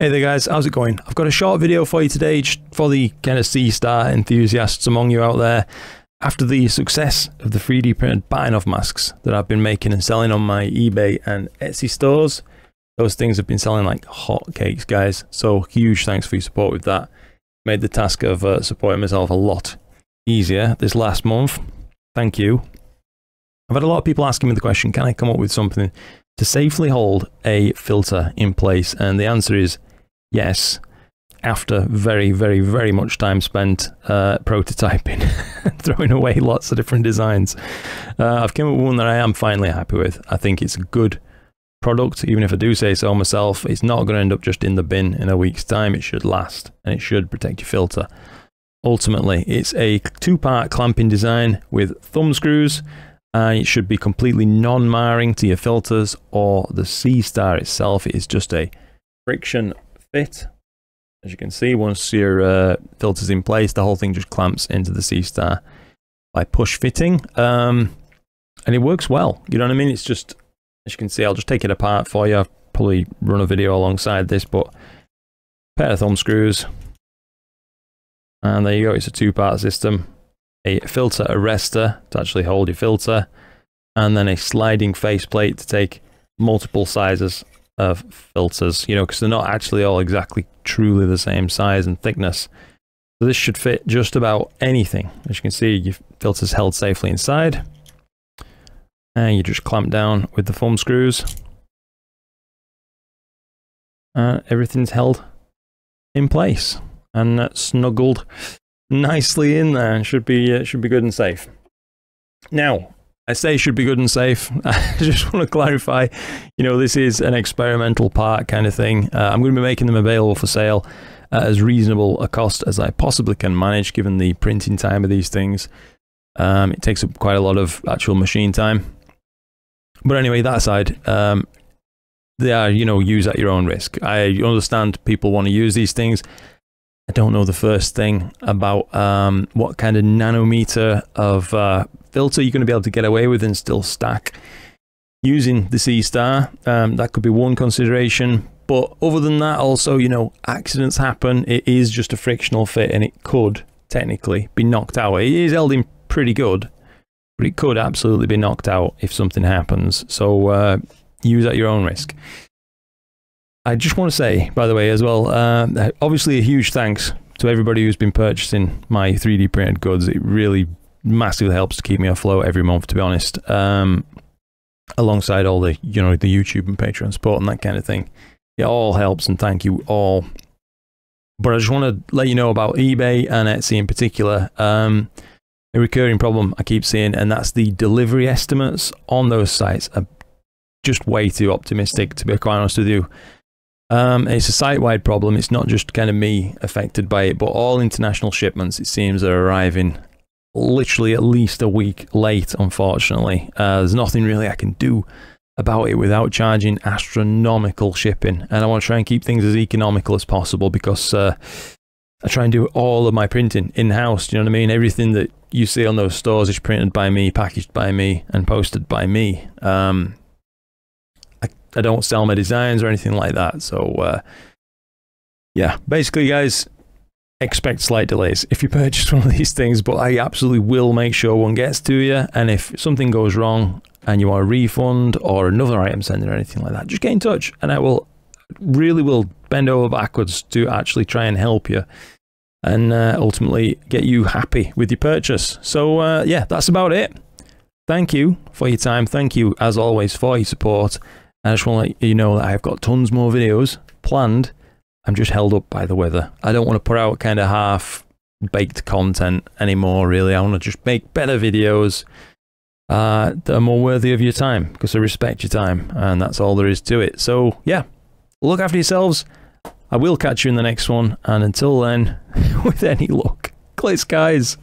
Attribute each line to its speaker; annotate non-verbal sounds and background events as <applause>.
Speaker 1: Hey there guys, how's it going? I've got a short video for you today just for the kind of Seestar enthusiasts among you out there. After the success of the 3D printed Bahtinov masks that I've been making and selling on my eBay and Etsy stores, those things have been selling like hotcakes guys. So huge thanks for your support with that. Made the task of uh, supporting myself a lot easier this last month. Thank you. I've had a lot of people asking me the question, can I come up with something to safely hold a filter in place? And the answer is yes, after very, very, very much time spent uh, prototyping, <laughs> throwing away lots of different designs, uh, I've come up with one that I am finally happy with. I think it's a good product, even if I do say so myself. It's not going to end up just in the bin in a week's time. It should last and it should protect your filter. Ultimately, it's a two-part clamping design with thumb screws and it should be completely non-marring to your filters or the Seestar itself. It is just a friction fit. As you can see, once your uh, filter's in place, the whole thing just clamps into the Seestar by push fitting. Um, and it works well. You know what I mean? It's just, as you can see, I'll just take it apart for you. I'll probably run a video alongside this, but pair of thumb screws. And there you go, it's a two-part system. A filter arrestor to actually hold your filter. And then a sliding faceplate to take multiple sizes filters, you know, because they're not actually all exactly truly the same size and thickness. So this should fit just about anything. As you can see, your filter's held safely inside. And you just clamp down with the thumb screws. Uh, everything's held in place and uh, snuggled nicely in there should be, uh, should be good and safe. Now, I say should be good and safe. <laughs> I just want to clarify, you know, this is an experimental part kind of thing. Uh, I'm going to be making them available for sale at as reasonable a cost as I possibly can manage, given the printing time of these things. Um, it takes up quite a lot of actual machine time. But anyway, that aside, um, they are, you know, use at your own risk. I understand people want to use these things. I don't know the first thing about um, what kind of nanometer of uh, filter you're going to be able to get away with and still stack using the Seestar. Um, that could be one consideration. But other than that, also, you know, accidents happen. It is just a frictional fit and it could technically be knocked out. It is held in pretty good, but it could absolutely be knocked out if something happens. So uh, use at your own risk. I just want to say, by the way, as well, uh, obviously a huge thanks to everybody who's been purchasing my 3D printed goods. It really massively helps to keep me afloat every month, to be honest. Um, alongside all the, you know, the YouTube and Patreon support and that kind of thing. It all helps and thank you all. But I just want to let you know about eBay and Etsy in particular. Um, a recurring problem I keep seeing, and that's the delivery estimates on those sites are just way too optimistic, to be quite honest with you. Um, it's a site-wide problem. It's not just kind of me affected by it, but all international shipments, it seems, are arriving literally at least a week late, unfortunately. Uh, there's nothing really I can do about it without charging astronomical shipping. And I want to try and keep things as economical as possible because uh, I try and do all of my printing in house. You know what I mean? Everything that you see on those stores is printed by me, packaged by me, and posted by me. Um, I, I don't sell my designs or anything like that. So, uh, yeah, basically, guys, expect slight delays if you <laughs> purchase one of these things, but I absolutely will make sure one gets to you. And if something goes wrong and you want a refund or another item sending or anything like that, just get in touch and I will really will bend over backwards to actually try and help you and uh, ultimately get you happy with your purchase. So, uh, yeah, that's about it. Thank you for your time. Thank you, as always, for your support. I just want to let you know that I've got tons more videos planned I'm just held up by the weather. I don't want to put out kind of half baked content anymore, really. I want to just make better videos uh, that are more worthy of your time because I respect your time and that's all there is to it. So, yeah, look after yourselves. I will catch you in the next one. And until then, <laughs> with any luck, clear skies.